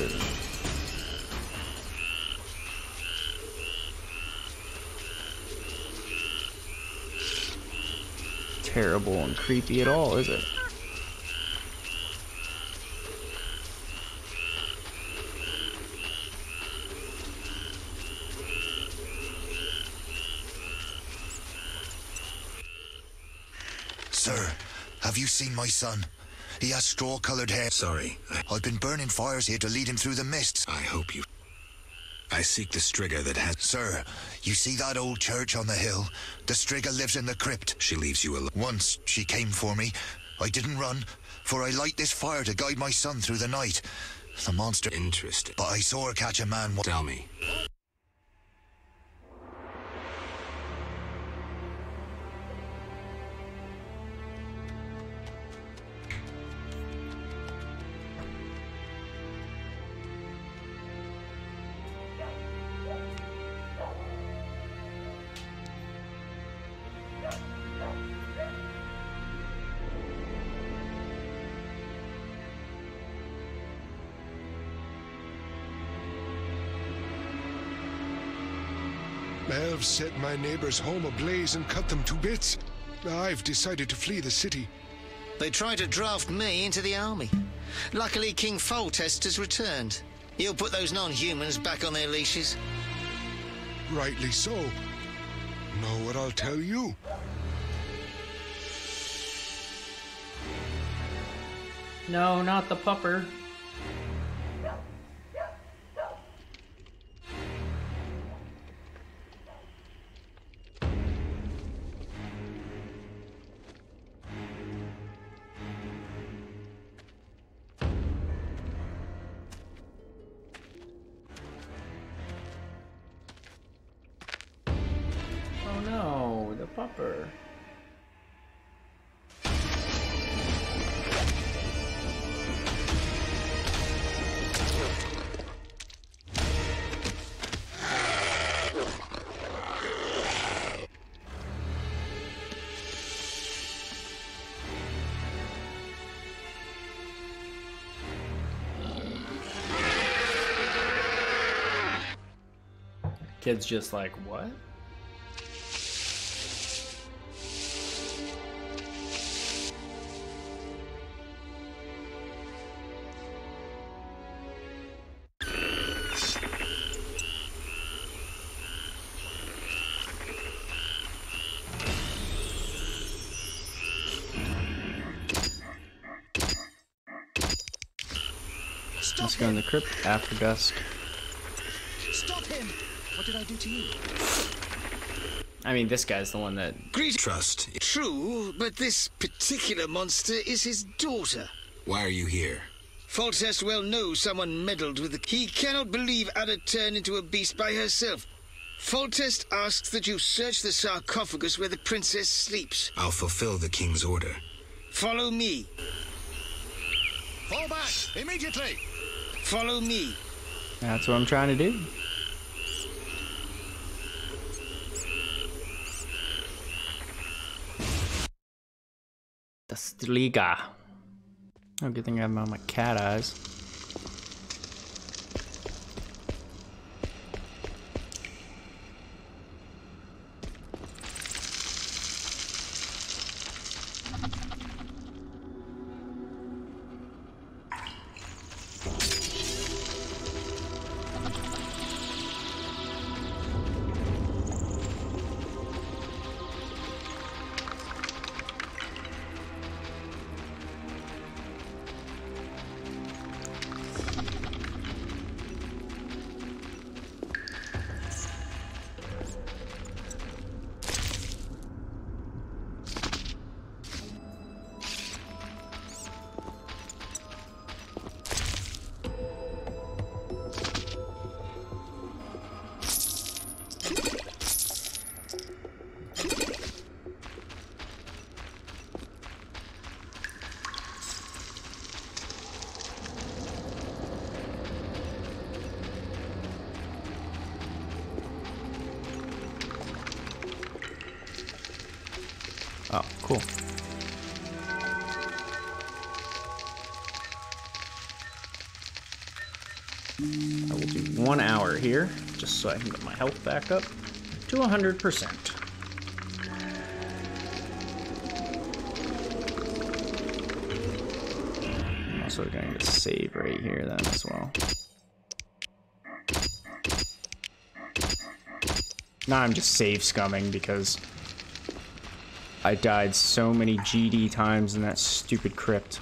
impressive. Terrible and creepy at all, is it? Sir, have you seen my son? He has straw-colored hair. Sorry. I, I've been burning fires here to lead him through the mists. I hope you. I seek the Striga that has. Sir, you see that old church on the hill? The Striga lives in the crypt. She leaves you alone. Once she came for me. I didn't run, for I light this fire to guide my son through the night. The monster. Interesting. But I saw her catch a man. Tell me. Elves set my neighbor's home ablaze and cut them to bits. I've decided to flee the city. They tried to draft me into the army. Luckily, King Foltest has returned. He'll put those non-humans back on their leashes. Rightly so. Know what I'll tell you? No, not the pupper. Kid's just like, what? Let's go in the crypt after dusk. Stop him! What did I do to you? I mean, this guy's the one that. Greet. Trust. True, but this particular monster is his daughter. Why are you here? Foltest well knows someone meddled with the... He cannot believe Adda turned into a beast by herself. Foltest asks that you search the sarcophagus where the princess sleeps. I'll fulfill the king's order. Follow me. Fall back! Immediately! Follow me. That's what I'm trying to do. The Striga. Oh, good thing I have my cat eyes. Oh, cool. I will do one hour here, just so I can get my health back up to 100%. I'm also going to save right here then as well. Now I'm just save scumming because I died so many GD times in that stupid crypt.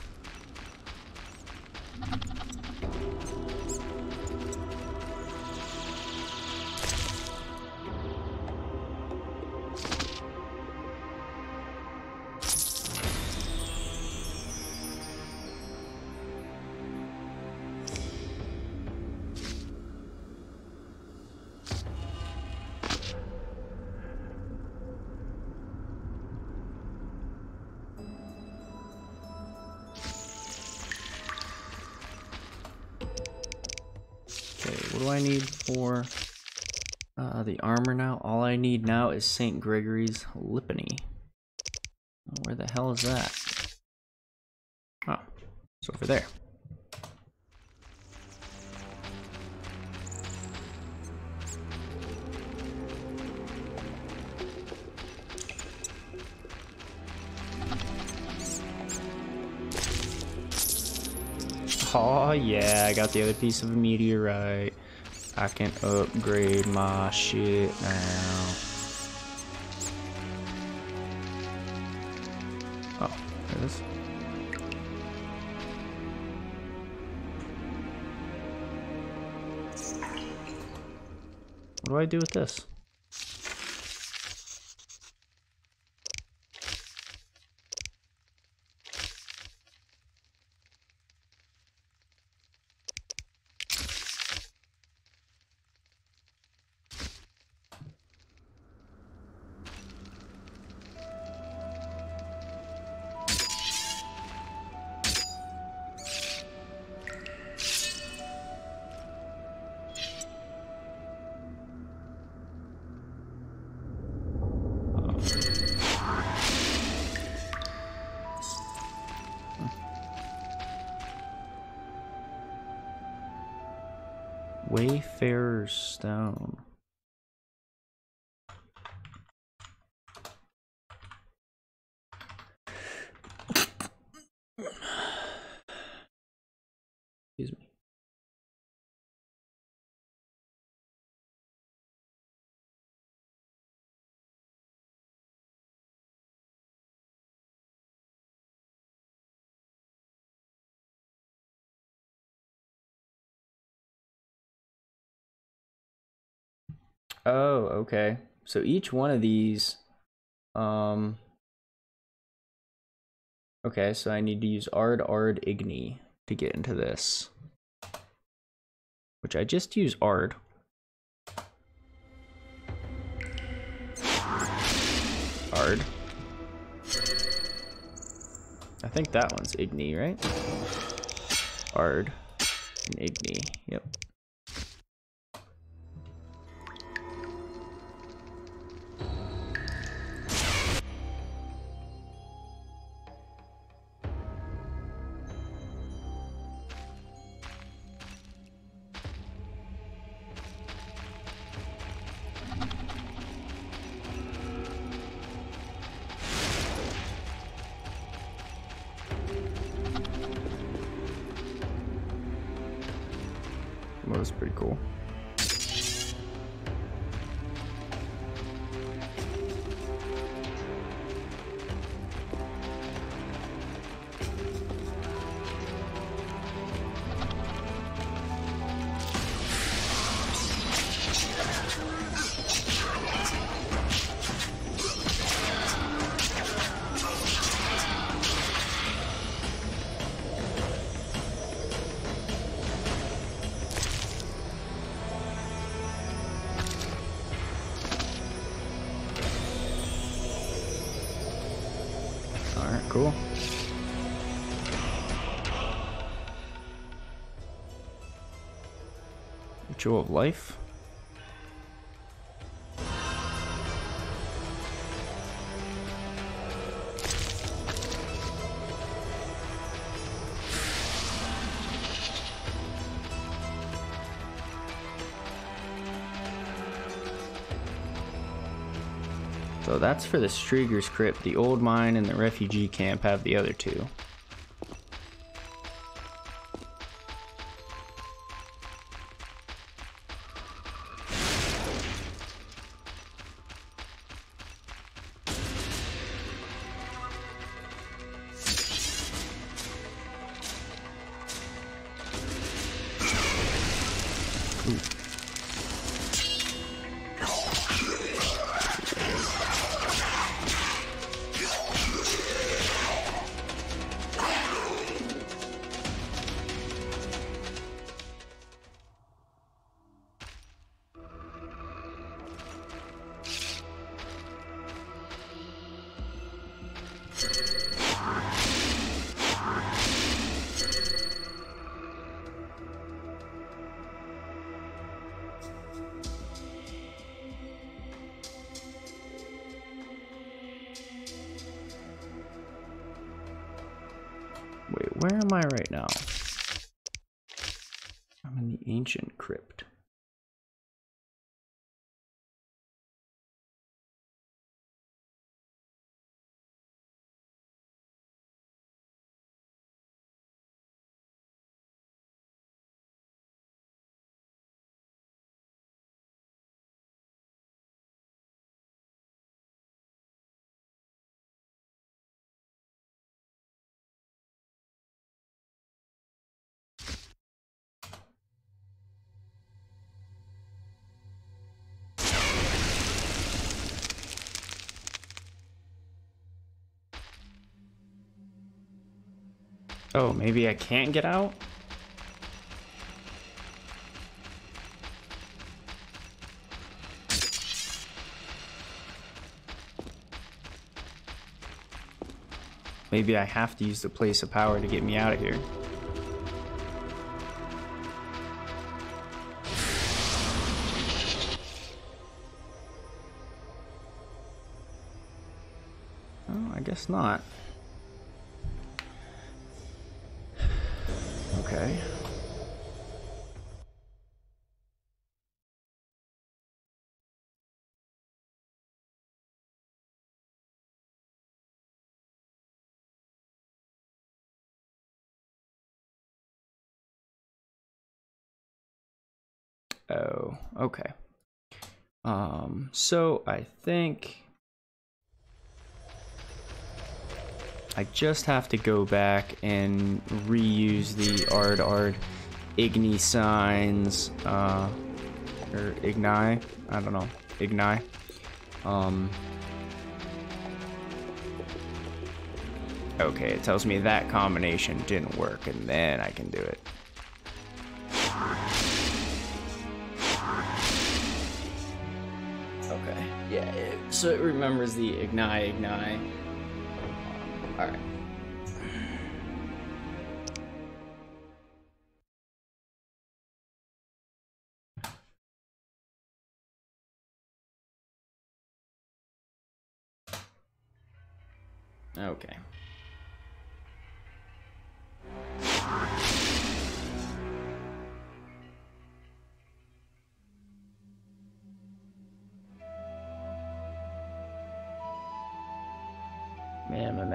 What do I need for uh, the armor now? All I need now is St. Gregory's Lipany. Where the hell is that? Oh, it's over there. Oh yeah, I got the other piece of a meteorite. I can upgrade my shit now. Oh, there it is. What do I do with this? Wayfarer's Stone. Excuse me. Oh, okay. So each one of these, um, okay, so I need to use Ard Ard Igni to get into this, which I just use Ard. Ard. I think that one's Igni, right? Ard and Igni. Yep. Of Life. So that's for the Striga's Crypt. The old mine and the refugee camp have the other two. Where am I right now? I'm in the ancient crypt. Oh, maybe I can't get out? Maybe I have to use the place of power to get me out of here. Oh, I guess not. Okay. Um, so I think I just have to go back and reuse the Ard Ard Igni signs, uh, or Igni, I don't know, Igni. Um, okay, it tells me that combination didn't work, and then I can do it. Yeah, it, so it remembers the Igni, Igni. Alright. Okay.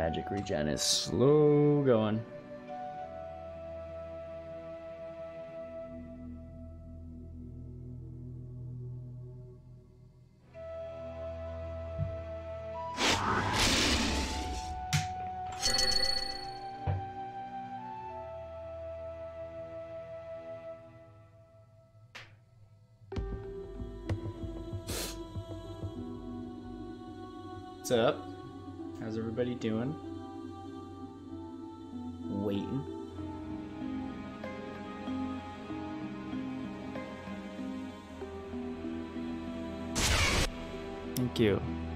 Magic regen is slow going. Thank you.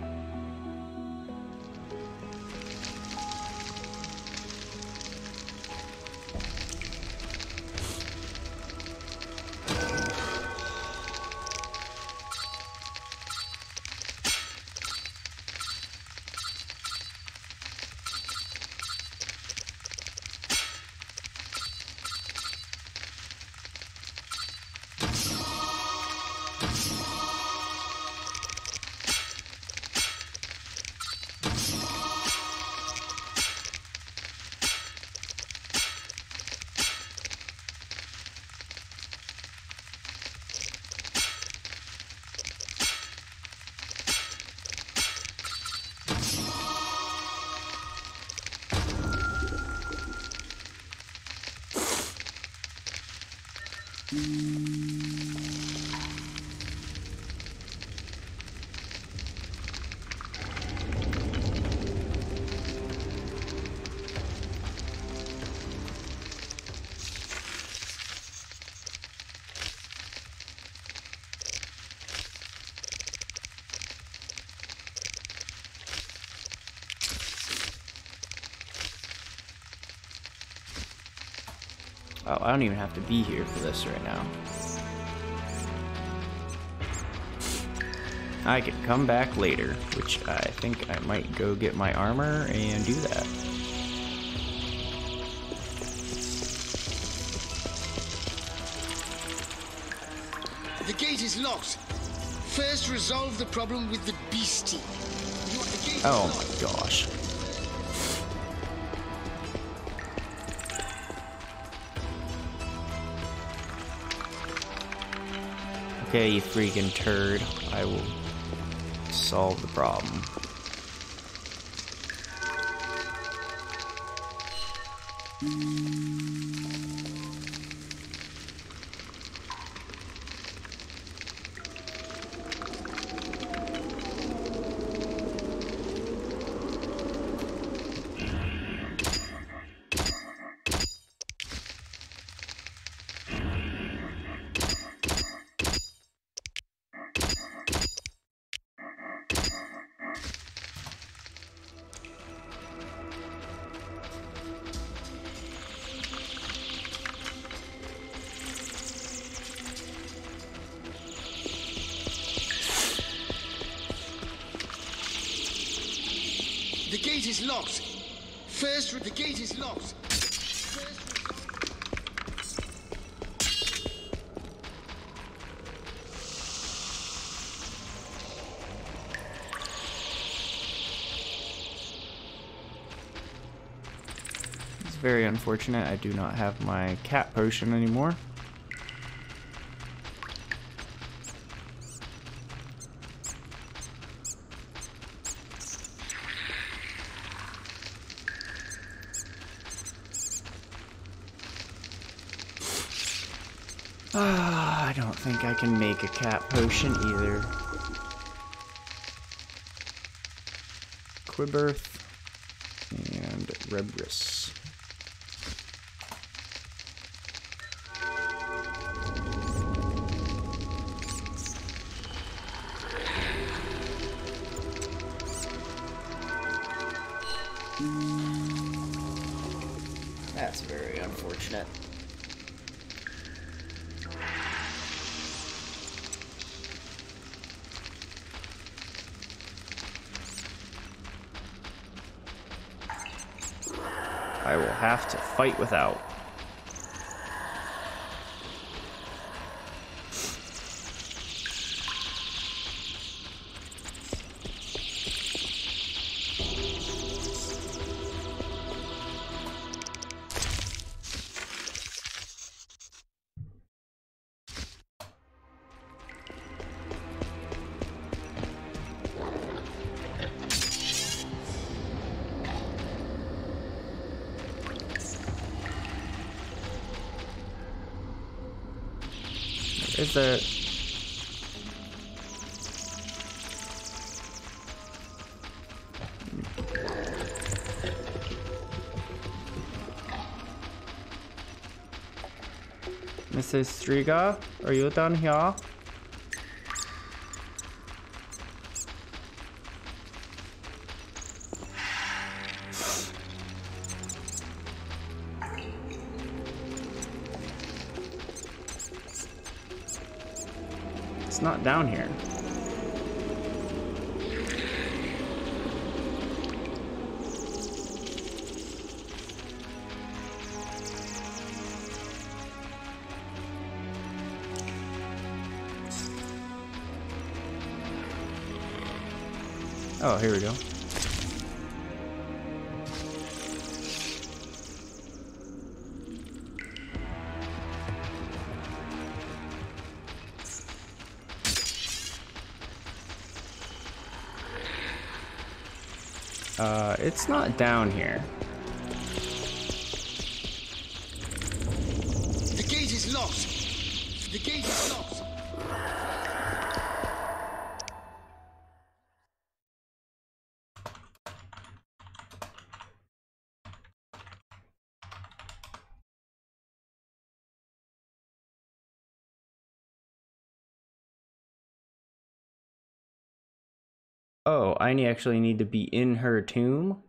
Oh, I don't even have to be here for this right now. I can come back later, which I think I might go get my armor and do that. The gate is locked. First, resolve the problem with the beastie. The gate is Oh my gosh. Okay, you freaking turd. I will solve the problem. The is locked. First, the gate is locked. Very unfortunate I do not have my cat potion anymore. Ah, I don't think I can make a cat potion either. Quebrith and Rebis. That's very unfortunate. Have to fight without. Is there? Mrs. Striga, are you down here? Down here. Oh, here we go. It's not down here. The gate is locked. The gate is locked. Oh, I actually need to be in her tomb?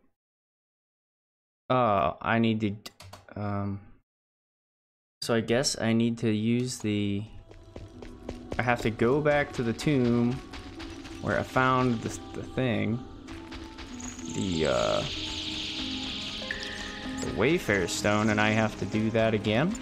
Oh, I need to, um... So I guess I need to use the... I have to go back to the tomb where I found the, the thing. The, uh... The Wayfarer Stone, and I have to do that again?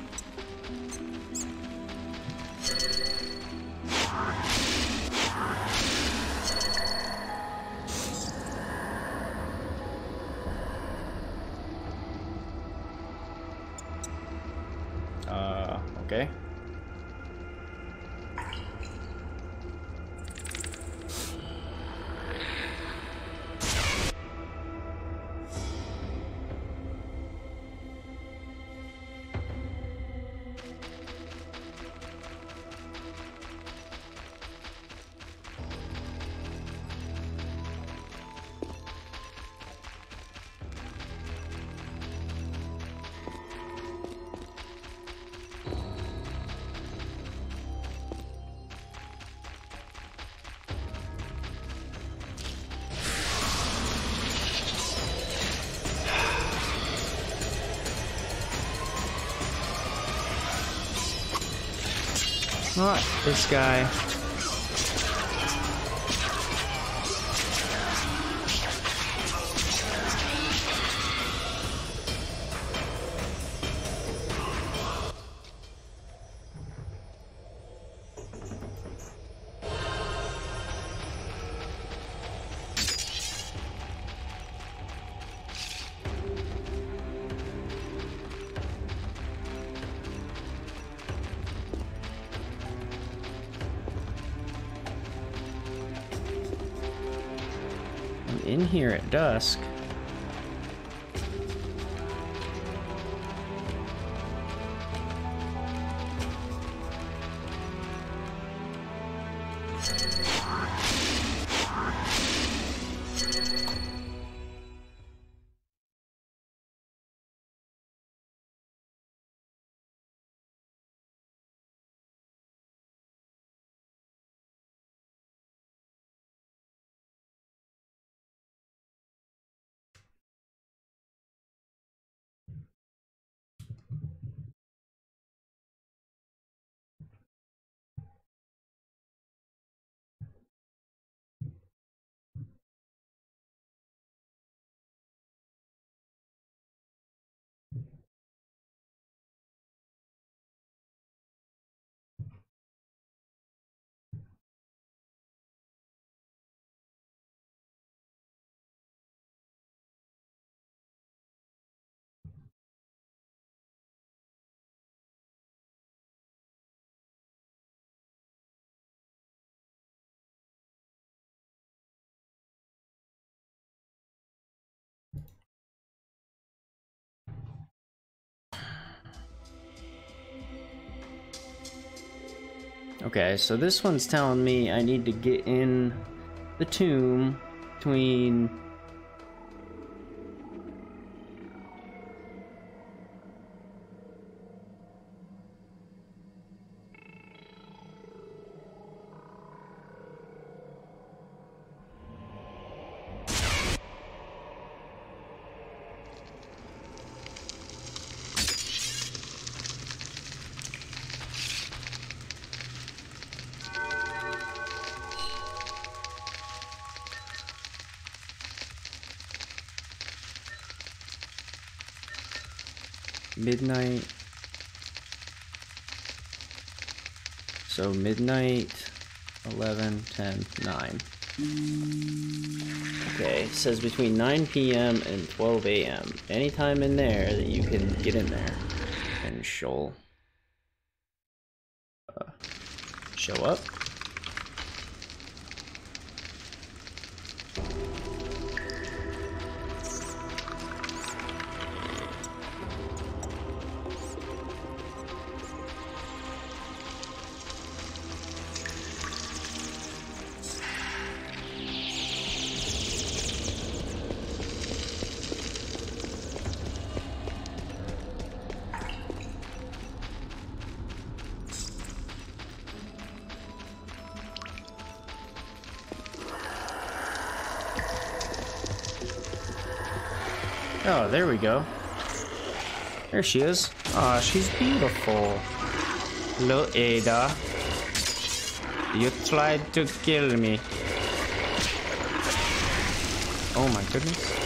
Not this guy. Here at dusk. Okay, so this one's telling me I need to get in the tomb between midnight. So midnight, 11, 10, 9. Okay, it says between 9 p.m. and 12 a.m. Anytime in there that you can get in there and she'll uh, show up. Oh, there we go. There she is. Aw, she's beautiful. Little Adda. You tried to kill me. Oh my goodness.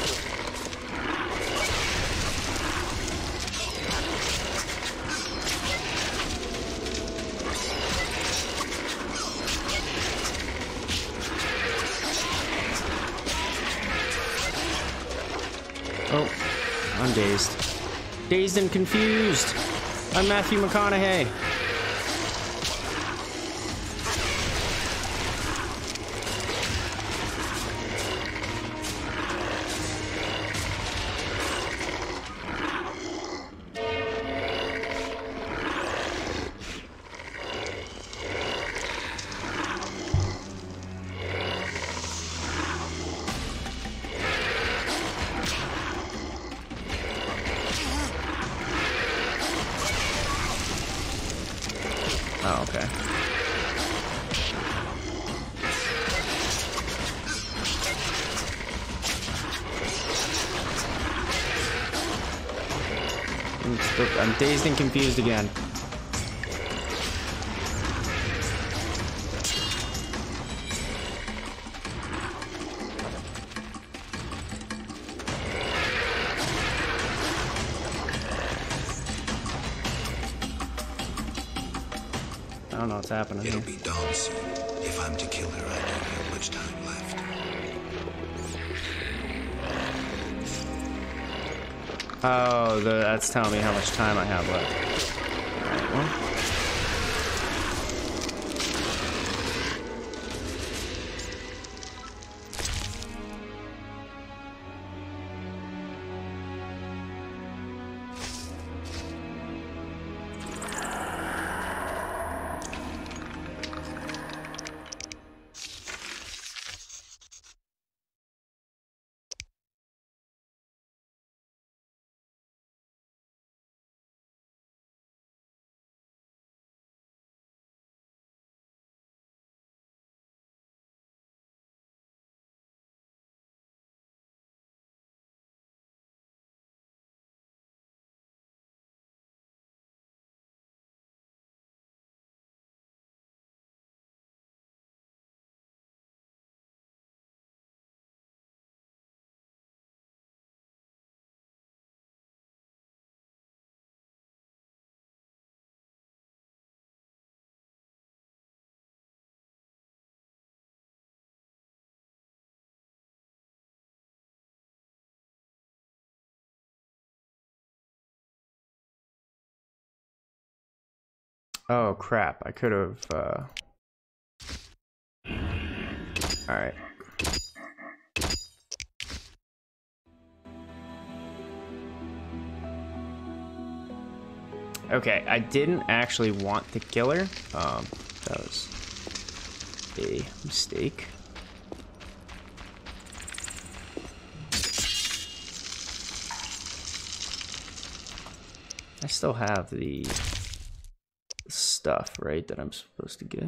Dazed and confused. I'm Matthew McConaughey. I'm, dazed and confused again. I don't know what's happening It'll here. be dawn soon. Oh, the, that's telling me how much time I have left. Oh crap, I could have uh Alright. Okay, I didn't actually want to kill her. Um that was a mistake. I still have the stuff, right, that I'm supposed to get.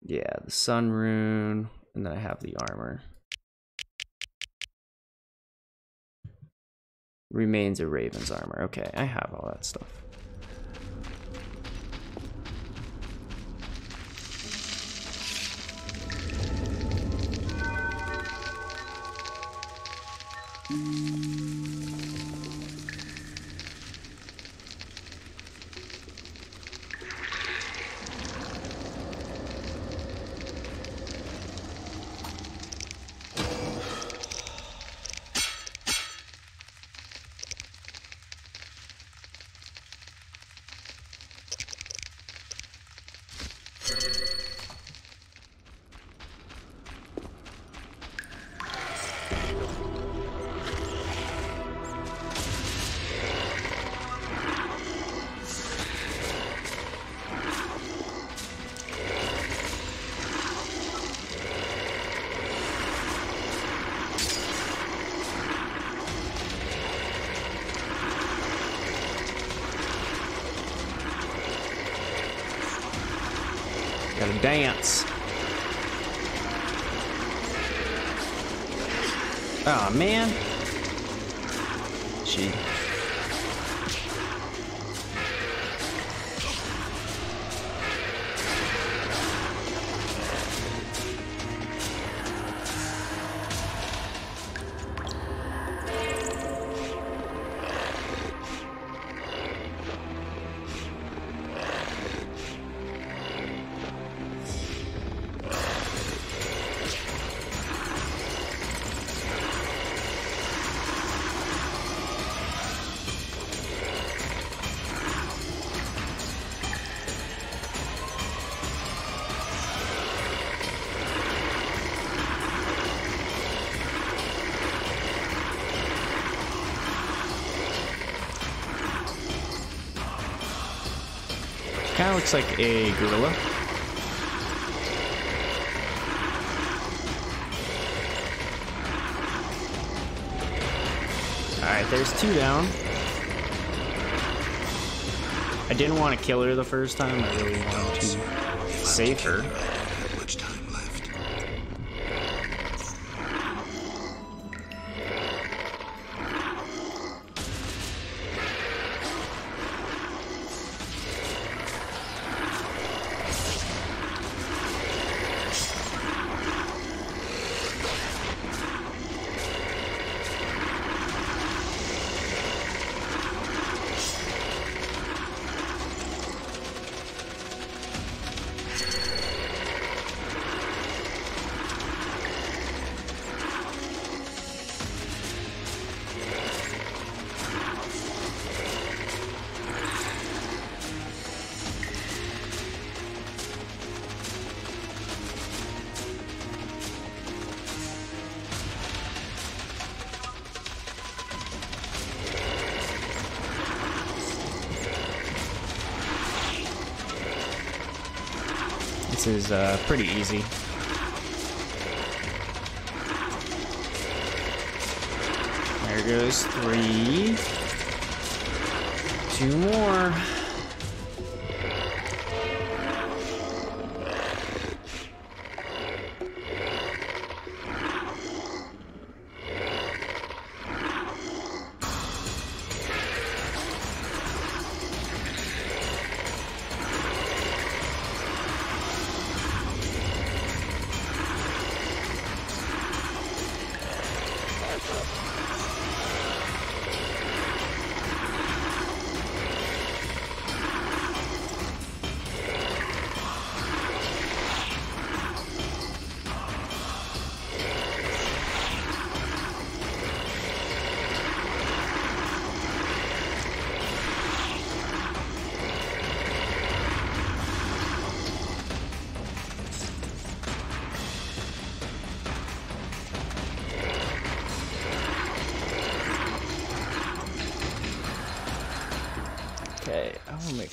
Yeah, the sun rune, and then I have the armor. Remains of raven's armor. Okay, I have all that stuff. Dance. Oh man. Of looks like a gorilla. Alright, there's two down. I didn't want to kill her the first time, I really wanted to save her. This is uh, pretty easy. There goes three. Two more.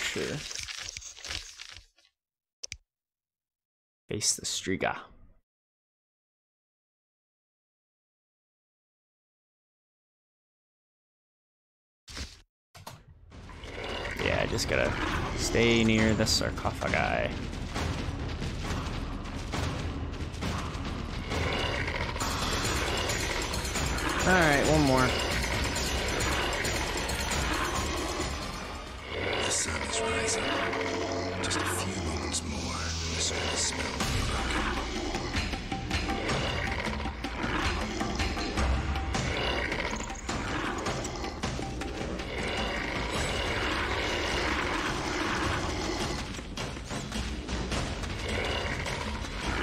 Sure. Face the Striga. Yeah, I just gotta stay near the sarcophagi. Alright, one more. The rising. Just a few moments more, the string spell be broken.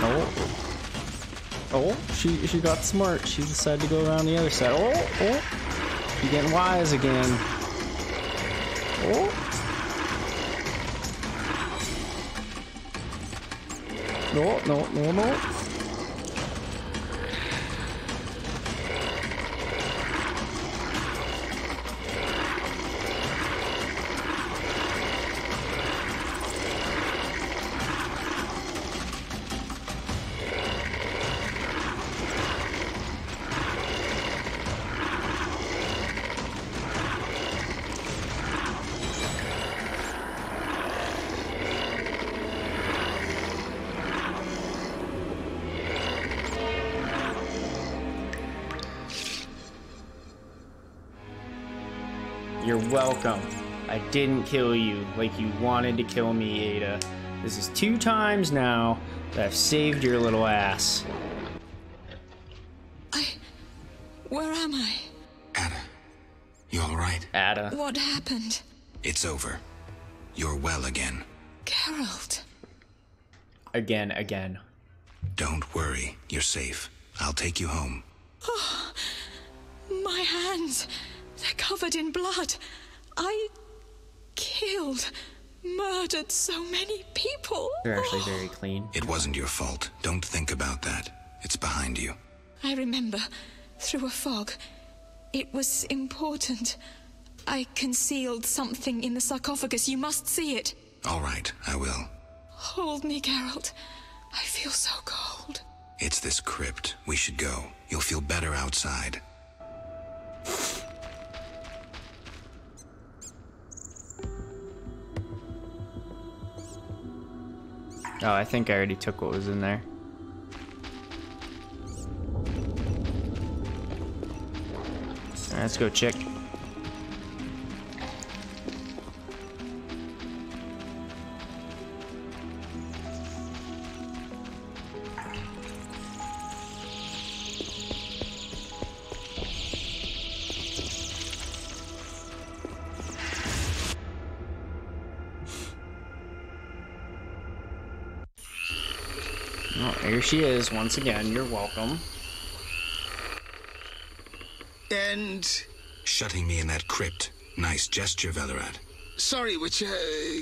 Oh. Oh, she she got smart. She decided to go around the other side. Oh, oh. She getting wise again. Oh. No, no, no, no. Didn't kill you like you wanted to kill me, Adda. This is two times now that I've saved your little ass. I. Where am I? Adda, you alright? Adda. What happened? It's over. You're well again. Geralt. Again, again. Don't worry, you're safe. I'll take you home. Oh, My hands. They're covered in blood. I. killed. murdered so many people. They're actually oh. very clean. It wasn't your fault. Don't think about that. It's behind you. I remember. Through a fog. It was important. I concealed something in the sarcophagus. You must see it. All right, I will. Hold me, Geralt. I feel so cold. It's this crypt. We should go. You'll feel better outside. Oh, I think I already took what was in there. Let's go check. Oh, here she is once again. You're welcome. And Shutting me in that crypt. Nice gesture, Velerad. sorry, which uh,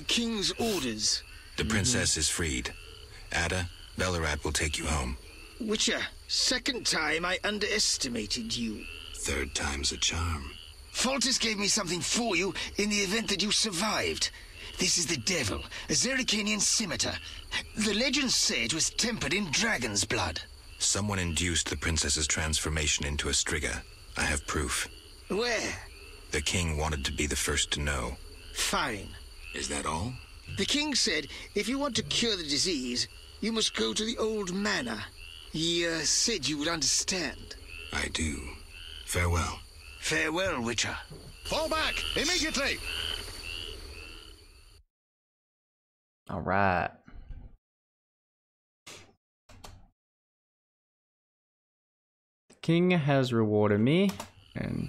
King's orders. The princess is freed. Adda, Velerad will take you home. Witcher, second time I underestimated you. Third time's a charm. Foltest gave me something for you in the event that you survived. This is the devil, a Zerrikanian scimitar. The legends say it was tempered in dragon's blood. Someone induced the princess's transformation into a striga. I have proof. Where? The king wanted to be the first to know. Fine. Is that all? The king said if you want to cure the disease, you must go to the old manor. He uh, said you would understand. I do. Farewell. Farewell, Witcher. Fall back! Immediately! All right. The king has rewarded me, and